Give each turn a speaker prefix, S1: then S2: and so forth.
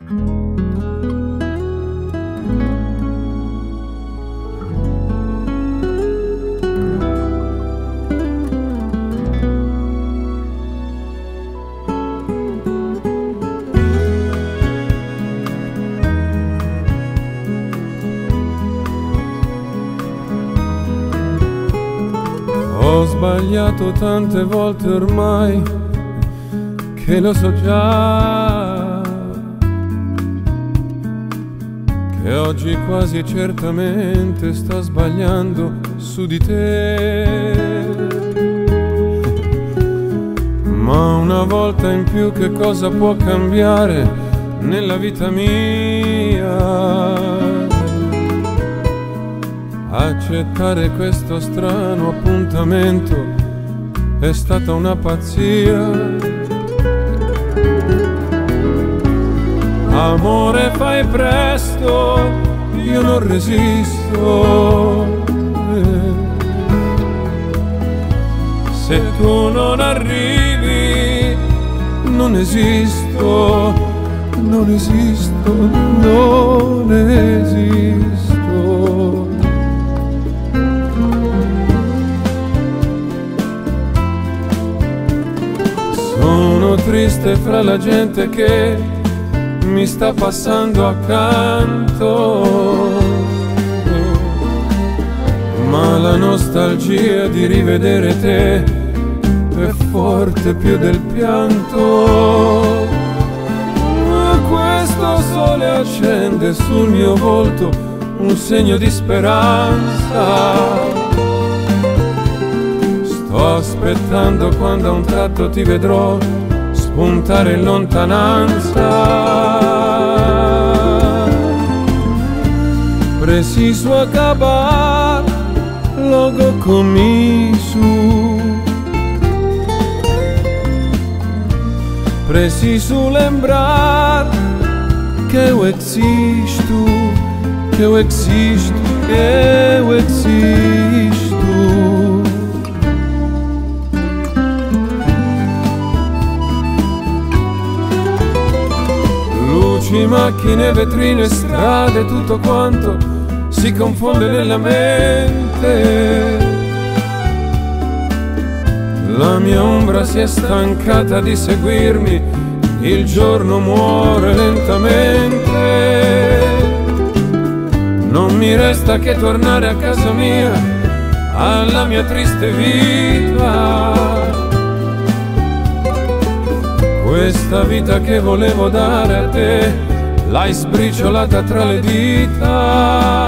S1: Ho sbagliato tante volte ormai che lo so già che oggi quasi certamente sto sbagliando su di te. Ma una volta in più che cosa può cambiare nella vita mia? Accettare questo strano appuntamento è stata una pazzia. Amore, fai presto, io non resisto. Se tu non arrivi, non esisto, non esisto, non esisto. Sono triste fra la gente che mi sta passando accanto. Ma la nostalgia di rivedere te è forte più del pianto. Ma questo sole accende sul mio volto un segno di speranza. Sto aspettando quando a un tratto ti vedrò spuntare in lontananza. Preciso acabar logo com isso. Preciso lembrar que eu existo, que eu existo, que eu existo. Luci, macchine, vetrine, strade, tutto quanto si confonde nella mente. La mia ombra si è stancata di seguirmi, il giorno muore lentamente. Non mi resta che tornare a casa mia, alla mia triste vita. Questa vita che volevo dare a te, l'hai sbriciolata tra le dita.